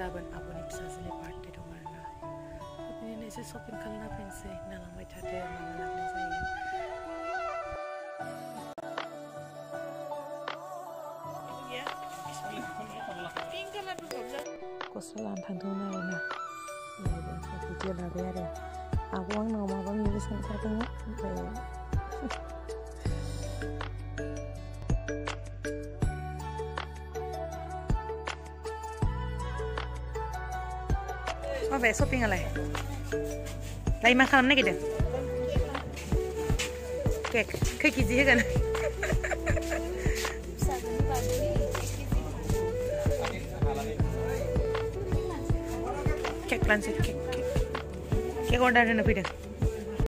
laban abu ne bisa sini parte dong warna ini nih sih shopping kalna pense nalang mai tate mama laban saya. Kosolan tanggung nari na laban dia ada iya. iya, ya, ya. aku nama bang yulisan katanya Ove, shopping อะไรไรมาคำนั่นกี่เดือนเก๊กเคยกี่จีกันเค้กลันเสร็จเค้กเค้กออเดอร์เนี่ยพี่เด็ก